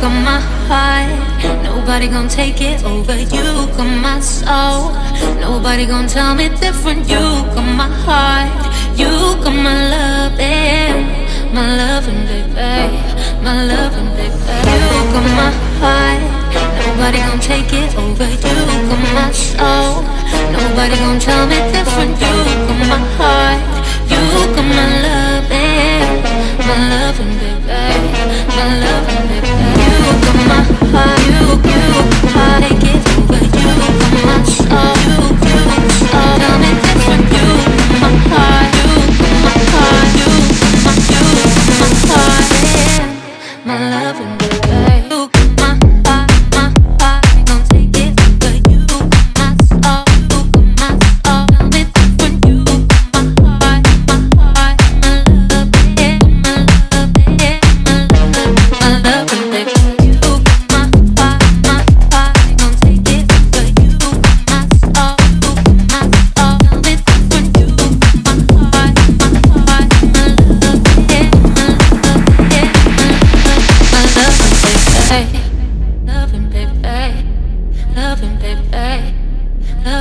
come my heart. Nobody gonna take it over. You come my soul. Nobody gonna tell me different. You come my heart. You come my loving, my loving baby, my loving baby. You come my heart. Nobody gonna take it over. You come my soul. Nobody gonna tell me different. You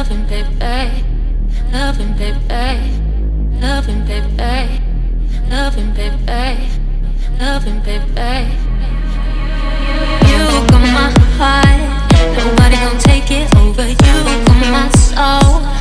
loving, baby, loving, baby, loving, baby, loving, baby, loving, baby. You got my heart, nobody gon' take it over. You got my soul.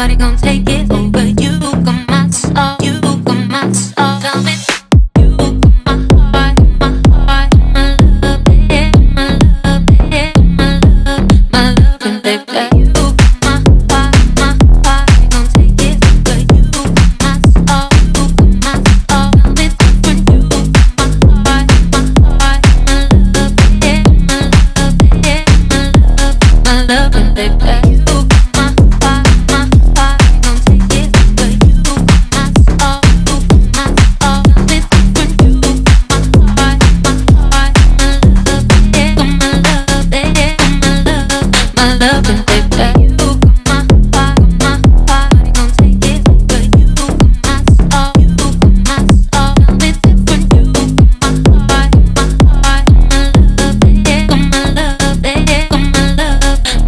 nobody gonna take it. Ooh.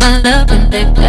my love and they